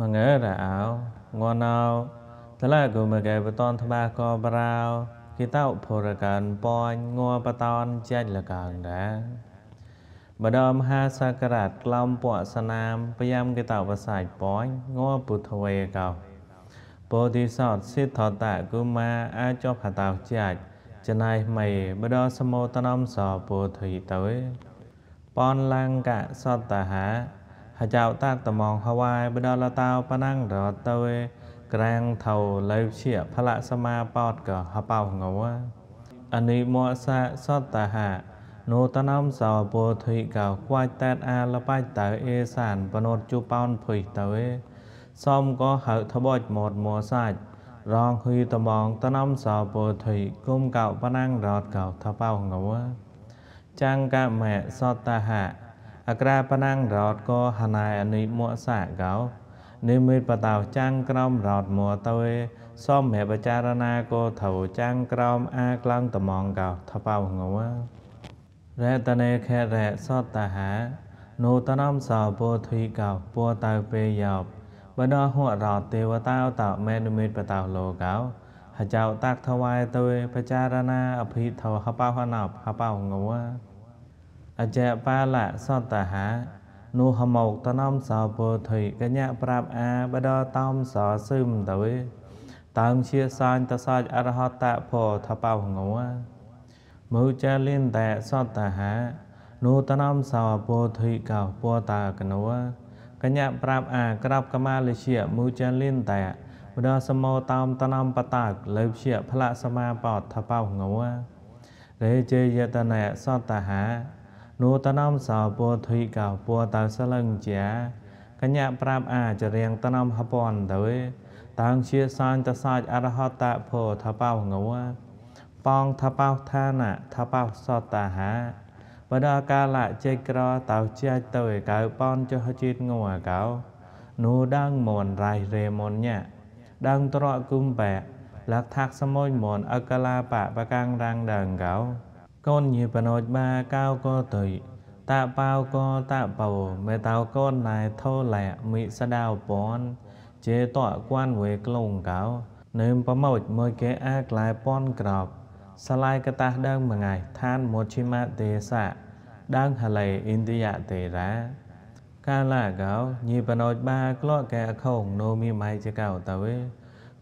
មងើរអោងួនោតឡាគុមកែបតនថ្បាកប្រោគិតោភរកានប៉ញងัวបតនចាច់លកាងដែបដមហាសក្រាតក្លំពកសនាមបយ៉ាំគិតោបសាច់ប៉ញងัวពុទ្ធវេកោពោធិសោតសិទ្ធតៈគុមាអាចបហតោចាច់ចណៃមីបដសមោតនំសពោធិតវេបនលង្កសតហា ហចៅតាក់តំងហវាយបដលតោបណាំងរតទៅក្រាំងថៅលើជាផលសមាបតកហបោងវអនិមសៈសតហានោតនំសោពោធិកោខ្វាច់តែតអាលបាច់តើអេសានបណូតជូប៉ោនភុយទៅសំក៏ហៅថ្បចម៉ត់មួសាច់រងហ៊ីតំងតនំសោពោធិគុំកោបណាំងរតកោថបោងវចាំងកមៈសតហា អក្រាបណាំងរតក៏ហណៃអនិមសៈកោនិមិតបតោចាំងក្រមរតមួទៅសំមេបចារណាកោថៅចាំងក្រមអាក្លងតំងកោថបោងវរតនេខេរសតហានោតនំសោពោធិកោពួតៅពេយោបដហួរតទេវតាតោមេនិមិតបតោលោកោហចៅតាក់ថវាយទៅបចារណាអភិថោហបោហណបហបោងវ អចបាលៈសតហានោះហមកតនំសោពោធិកញ្ញាប្រាប់អាបដតំសោសឹមទៅតើមជាសាញ់តសាច់អរហតៈពោថបោងវមូចាលិនតែសតហានោះតនំសោពោធិកោពោតាកណវកញ្ញាប្រាប់អាក្របកមាលិជាមូចាលិនតែបដសមោតំតនំបតាកលើជាផ្លាសមាបតថបោងវរេជេយតនៈសតហា នូតនំសោពោធិកោពោតៅសលឹងជាកញ្ញាប្រាប់អាចរៀងតនំហពនទៅតាំងជាសាញ់តសាច់អរហតៈភោថបោងវប៉ងថបោឋានៈថបោសតហាបដកាលៈចេក្រតៅជាចទៅឯកៅប៉នចុះជាតិងួកៅនូដាងមនរៃរេមនញ៉ដាងត្រកគុំបែលក្ថាក់សមយមនអកលាបៈបកាំងរាំងដើងកៅ កូនញីបណូចបាកៅក៏ទុយតាប៉ៅក៏តាប៉ៅមេតៅកូនណៃធោលែមិសដៅពនជេតកួនវេក្លងកៅនឹមប្រមោចមើគេអាក្លាយពនក្របសឡាយកតាស់ដើងមួយថ្ងៃឋានមឈិមទេសៈដើងហឡេឥណ្ឌយទេរាកាលាកោញីបណូចបាក្លក់កែអខងនោមីម៉ៃចកៅតវេ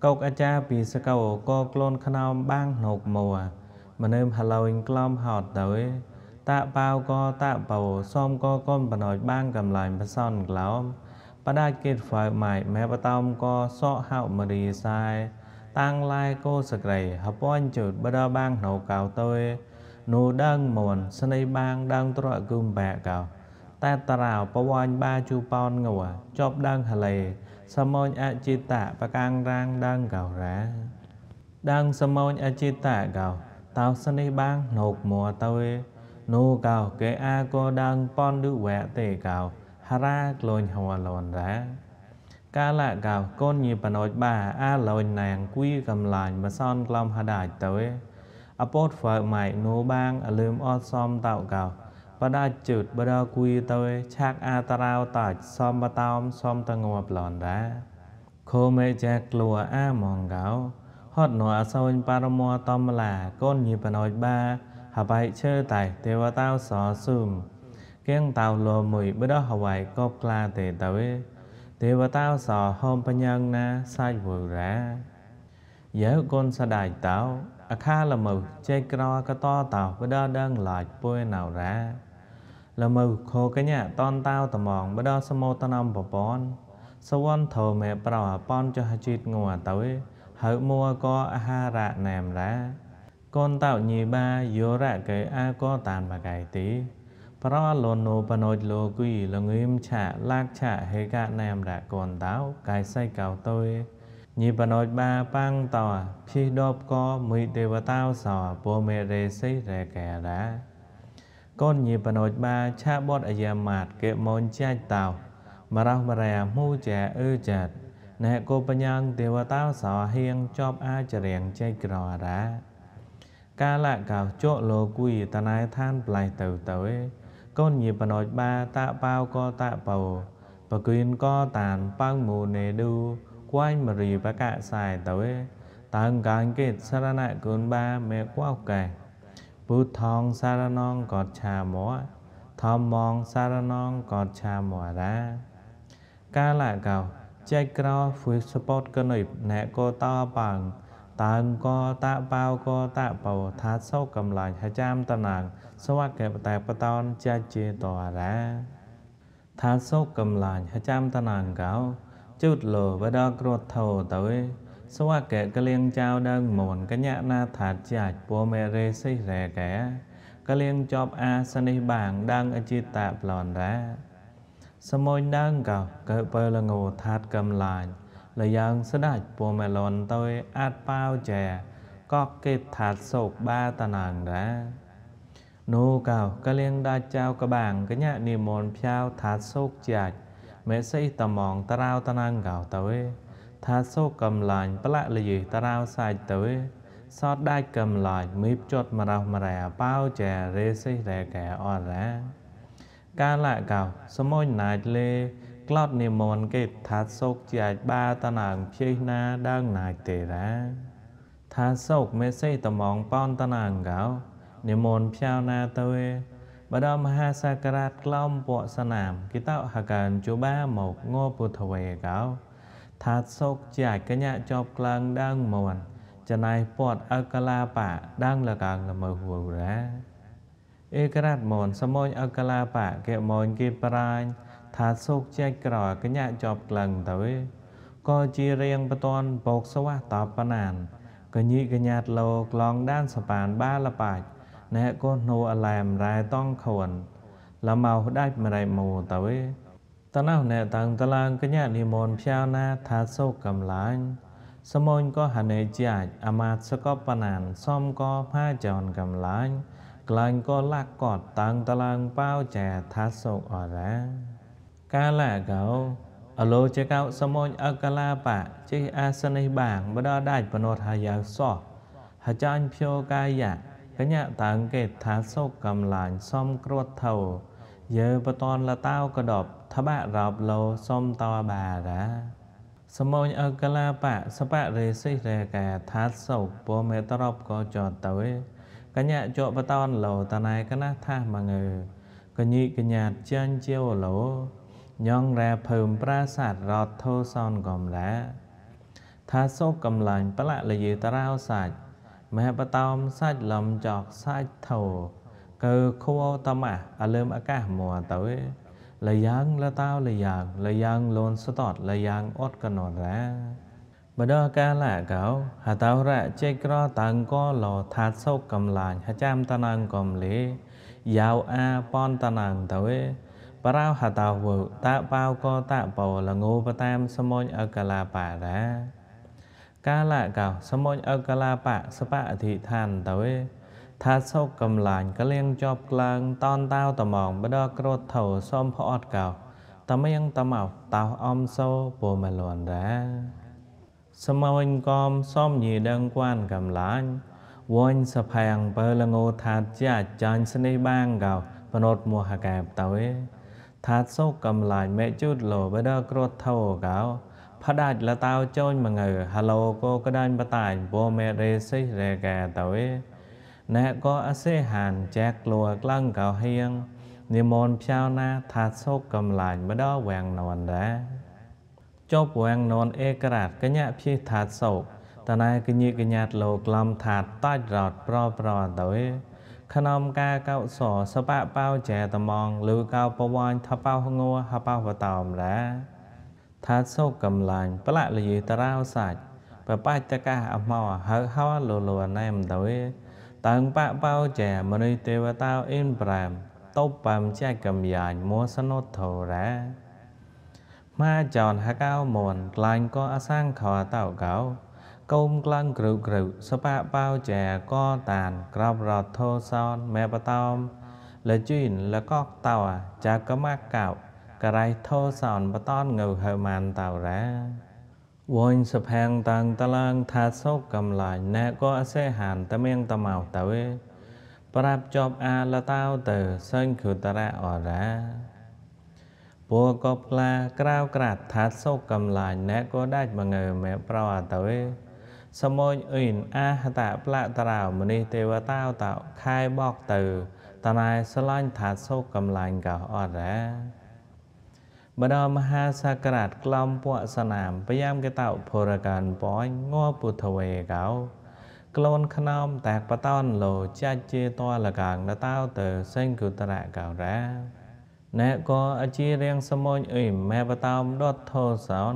កោកអាចារ្យពីសកោក៏ក្លូនខ្នោមបាងណុកមួ មនឹមហឡូវិញក្លំហត់ទៅតាប៉ៅក៏តាប៉ៅសំក៏កូនបណោចបាងកំឡាញ់បសនក្លោមបដាច់គេតហ្វៅម៉ៃម៉ែបតំក៏សក់ហៅមរីសាយតាំងឡាយកោសក្រៃហពនជូតបដបាងណៅកៅទៅនូដើងមនស្នៃបាងដើងត្រកគុំបែកៅតែតរោបវាញ់បាជូប៉ោនងួចប់ដើងហលេសមញអចិតៈបកាំងរាងដើងកៅរ៉ាដើងសមញអចិតៈកៅ តោស្នៃបាងណោកមួទៅនូកៅកេអាក៏ដើងប៉នឌុវៈទេកៅហារាក្លូនហវឡនរ៉ាកាលកៅកូនញីបណូចបាអាលូនណាងគួយកំឡាញ់មកសនក្លំហដាច់ទៅអពតហ្វើម៉ៃនូបាងអលឹមអត់សំតៅកៅបដាជឺតបដាគួយទៅឆាក់អាតារោតាច់សំបតោមសំតងប់ឡនដាខូមេចាក្លួអាមងកៅ ហត់នោះអសវិញបារមោតំឡាកូនញីបណូចបាហបៃឈើតៃទេវតាសស៊ុំគៀងតៅលមួយបដហវៃកបក្លាទេទៅទេវតាសហមបញ្ញាណាសាច់វរាយើកូនស្ដាយតោអខាលមើចេក្រកតតោបដដឹងឡាច់ពួយណៅរាលមើខោកញ្ញាតនតោតំងបដសមោតនំប្រពនសវនធមេប្រអបនចហជាតិងัวទៅ ហៅមួក៏អាហារៈណែមរាកូនតោញីបាយោរៈកេអាក៏តានបកៃទីប្រលនោបណូចលោគីលងឹមឆាលាកឆាហេកណែមរកនតោកាយសៃកៅតុយញីបណូចបាប៉ាំងតោភីដបក៏មួយទេវតាសោពមេរេសៃរកែរាកូនញីបណូចបាឆាបតអាយាម៉ាតកេមូនចាច់តោមរោះបរាមូចាអឺចាត់ ណែកោបញ្ញាងទេវតាសោហៀងចប់អាចរៀងចៃក្ររាកាលកៅចកលោគួយតណៃឋានប្លៃទៅទៅកូនញីបណូចបាតាប៉ៅក៏តាប៉ៅប្រគិនក៏តានប៉ងមូនេឌូគួយមរីបកៈសាយទៅតាំងកាងកេតសារណគុណបាមេគួកែពុទ្ធងសារណងកតឆាមួធម្មងសារណងកតឆាមួរាកាលកោ ចែកក្រហ្វុយសពតកណិបណែកោតបាងតាំងកតាបៅកតាបោថាសោកំឡាញ់ហចាមតណាងសវកេបតែបតនចាជាតរាថាសោកំឡាញ់ហចាមតណាងកោជូតលោវដក្រោតថោទៅសវកេកលៀងចៅដើងមនកញ្ញាណាថាចាច់ពួមេរេសិរែកែកលៀងជាប់អាសនិបាងដើងអจิตតប្លនរា សមូនដើងកោកើបើលងោថាតកំឡាញ់លយ៉ាងស្ដាច់ពួមេលនទៅអាចប៉ាវចែកកកេតថាតសោកបាតណាងរានូកោកលៀងដាច់ចៅកបាងកញ្ញានិមនផ្យាវថាតសោកចាច់មេសីតមងតរៅតណាងកោទៅថាសោកំឡាញ់ផ្លាក់លយតរៅសាច់ទៅសតដាច់កំឡាញ់មីបចត់មរោមរែប៉ៅចែរេសិរែកែអរ៉ា កាលៈកោសមុញណាច់លេក្លត់និមនកេតថាសោកជាចបាតណាងភ័យណាដើងណាច់ទេរ៉ាថាសោកមេសីតមងប៉នតណាងកោនិមនផ្យាវណាទៅបដមហាសាក្រាតក្លំពកសនាមគិតហកានជបាមកងពុទ្ធវេកោថាសោកជាកញ្ញាជាប់ក្លងដើងមន់ចណៃពតអកលាបៈដើងលកាងលមើហួរ៉ា អេក្រាតមនសមូនអកលាបៈកែមនគីប្រាញ់ថាសោកជាក្រកញ្ញាជាប់ក្លងទៅក៏ជារៀងបតនបោកសវះតបណានកញីកញ្ញាតលោក្លងដានសប៉ានបាលបាច់ណែកូនណូអឡែមរ៉ែតងខួនលមកដាច់មរៃមូទៅតណៅណែតាំងតឡាងកញ្ញានិមនផ្យាវណាថាសោកកំឡាញ់សមូនក៏ហនេជាចអាមាតសកបណានសំក៏ផាចនកំឡាញ់ ក្លាញ់ក៏លាក់កត់តាំងតឡាងប៉ៅចែថាសោកអរ៉ាកាលៈកោអលោចកោសមូនអកលាបៈជិអាសនិបាងបដដាច់បណោតហាយ៉ាសោះហចាញ់ភោកាយៈកញ្ញាតាំងកេតថាសោកកំឡាញ់សំគ្រួតថោយើបតនលតៅកដប់ថបៈរោបលោសំតបារាសមូនអកលាបៈសបៈរេសិរេកែថាសោកពោមេតរប់ក៏ចតទៅ កញ្ញាចបតនលោតណៃកណាថាមងើកញីកញ្ញាចាញ់ជាវលោញងរ៉ែភើមប្រាសាទរត់ធោសនកំឡាថាសោកកំឡាញ់ប្រលយេតរោសាច់មហបតោមសាច់លំចកសាច់ធោកើខួតម៉ាអលើមអាកាសមួទៅលយ៉ាងលតោលយ៉ាងលយ៉ាងលូនស្តតលយ៉ាងអត់កណនរា បដកាលកោហតោរៈចេក្រតាំងកលោថាសោកកំឡាញហចាំតណាងកំលេយ៉ាវអាប៉នតណាងទៅបរោហតោវតាបោកតបោលងោបតាមសមញ្ញអកលាបារាកាលកោសមញ្ញអកលាបៈសបអធិឋានទៅថាសោកកំឡាញ់កលៀងជាប់ក្លាំងតនតាវតមងបដក្រោតថោសំផអត់កោតមៀងតមោតោអំសោពោមលនរា សមវិញកំសំញីដឹងគួនកំឡាញ់វញសផាំងបើលងោថាចាចាញ់ស្នេះបាងកោបណត់មហកែបតើថាសោកកំឡាញ់មេជូតលោបដក្រោតថោកោផដាច់លតៅចូនមងើហាឡូកោកដាញ់បតាញ់ពោមេរេសិរេកែតើណែក៏អសេហានចែកក្លួក្លងកោហៀងនិមនផ្យាវណាថាសោកកំឡាញ់ម្ដងវាំងននដែរ ចប់វាំងននអេក្រាតកញ្ញាភីថាសោកតណែកញិកញ្ញាតលោក្លំថាតតាច់រត់ប្រប្រទៅខនំកាកោសសបៈបោចែតមងលឺកោបវាញ់ថបោងัวហបោវតោមរាថាសោកកំឡាញ់ផ្លាក់លយតរោសាច់បបាច់តកាអមោហើហោលលណែមទៅតាំងបៈបោចែមនីទេវតាអ៊ីនប្រាមតបបំចែកកំយ៉ាញមួសនុធរ៉ា ម៉ាចនហកៅមនក្លាញ់ក៏អសាំងខតៅកៅកុំក្លាំងក្រៅក្រៅសបៈបោចែក៏តានក្របរត់ធោសនមេបតោមលជីនលកកតៅចាកមកកៅករៃធោសនបតនងើហើម៉ានតៅរ៉ាវញសផាំងតាំងតឡាងថាសោកកំឡាញ់ណែក៏អសេហានតមៀងតមៅតើប្រាប់ចប់អាលតៅទៅសេញខុតរៈអរ៉ា ពពួរកបក្លាក្រៅក្រាត់ថាសោកកំឡាញ់ណែក៏ដាច់មងើមែប្រអតើសមូចអ៊ីនអាហតផ្លាតរោមនីទេវតាតោខែបកទៅតណៃស្លាញ់ថាសោកកំឡាញ់កោអត់ដែរបដមហាសក្រាតក្លំពួកសនាមបយ៉ាមកតោភរកានប៉ញងពុទ្ធវេកោក្លូនខ្នំតាក់បតនលោចាច់ជាតលកាងដតោទៅសេងគុតរៈកោរា ណែក៏អជារៀងសមូចអ៊ីម៉ែបតោមដុតធោសោន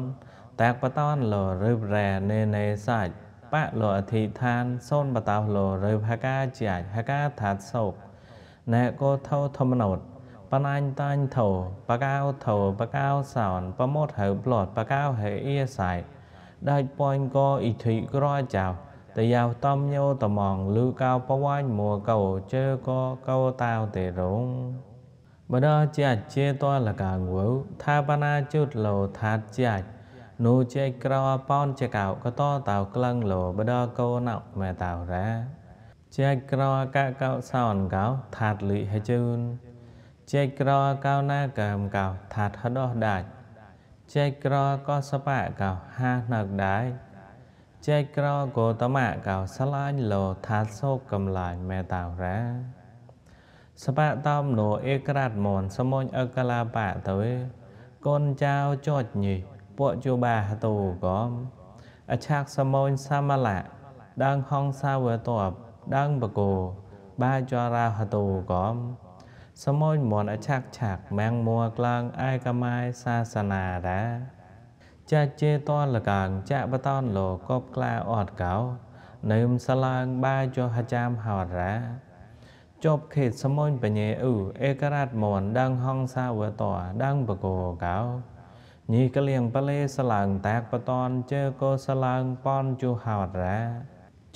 តាក់បតនលោរឹបរែនេនេសាច់បៈលោអធិឋានសូនបតោលោរឹបហកាជាចហកាថាត់សោកណែក៏ថោធម្មណោតបណាញ់តាញ់ធោបកៅធោបកៅសោនប្រមត់ហៅប្លត់បកៅហេអ៊ីសៃដាច់ប៉ាញ់កអ៊ីធីក្រចៅតយ៉ាវតំញោតមងលឺកៅបវាញ់មួកោជើកកោតាវទេរង បដជាជាតលកាងវថាបណាជុតលោថាជាចនូចេក្រប៉ោនចកៅកតតៅក្លឹងលោបដកោណៅមេតៅរ៉ាជាក្រកកៅសោនកៅថាតលីហជូនចែកក្រកៅណាកំកៅថាត់ហដោះដាច់ចែកក្រក៏សបៈកៅហានឹកដែរចែកក្រកោតមៈកៅស្លាញ់លោថាត់សោកកំឡាញ់មេតារ៉ា សបៈតំនោអេក្រាតមនសមុញអកលាបៈទៅកូនចៅចោចញីពួកជូបាហតូកំអឆាក់សមុញសមលៈដាងហងសាវតបដាងបកោបាចរាហតូកំសមូចមនអឆាក់ឆាក់ម៉ាំងមួក្លងឯកម៉ាយសាសនាដែរចាជេតលកាងចាបតនលោកបក្លាអត់កោនឹមស្លាងបាចុហចាមហោរ៉ា ជប់ខេតសមូចបញេអ៊ូអេករ៉ាត់មនដងហងសាវតដងបកោកោញីកលៀងបលេស្លាងតាកបតនជើកោស្លាងប៉នជុហោរ៉ា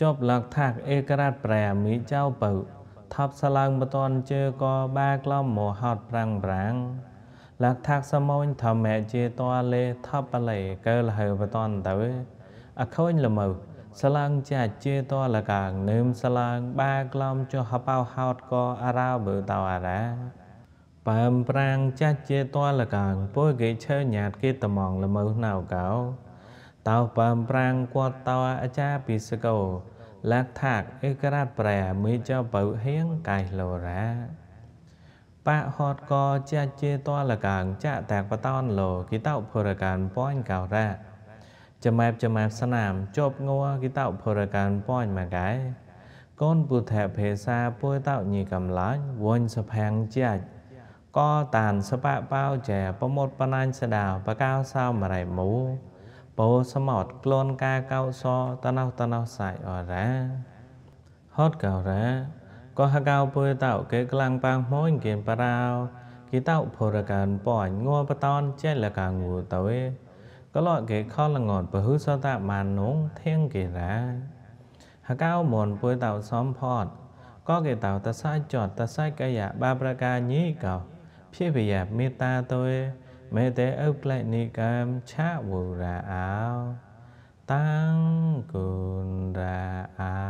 ជប់លកថាកអេករ៉ាត់ប្រែមីចៅបើថប់សឡើងបតនជើក៏បាក្លំមហត់ប្រាំងប្រាំងលក្ថាកសមូនធម្មជាតលេថប់បលេកើលហើបតនទៅអខូនល្មើ សឡាងចាជាតលកាងនឹមសឡាងបាក្លំចុះហបោហោតក៏អារោបើតោអារ៉ាបើមប្រាំងចាច់ជាតលកាងពុយគេឈើញាតគេតមងល្មើណៅកោតោបើមប្រាំងគាត់តោអាចារ្យពិសកោលាក់ថាកអេក្រាតប្រែមីចបើហៀងកៃឡូរ៉ាបាក់ហតកជាជាតលកាងចាក់តាកបតនលោគីតោភរកានប៉ញកោរ៉ា ចាំែបចាំែបស្នាមជប់ងัวគីតោភរកានប៉ញមកែកូនពុទ្ធភេសាពួយតោញីកំឡាញ់វញសផាំងជាច់ក៏តានសបៈបោចែប្រមុតបណាញ់ស្ដាវបកៅសោមរៃមូពោសមត់ក្លូនកាកៅសតណោតណោសាយអរ៉ាហត់កៅរ៉ាក៏ហ កៅពុយតៅគេក្លាំងប៉ាងម៉ួយគៀនបារោគីតៅភរកានប៉ញងัวបតនចេះលកាងូតវេក៏លក់គេខលងនពហុសតមានងធៀងគេរ៉ាហកៅមនពុយតៅសំផតក៏គេតៅតសាយចតតសាយកាយបាប្រកាញីកោភៀវយមេត្តាតវេមេតេឧបលនិកំឆាវរាអោតាំងគុណរាអោ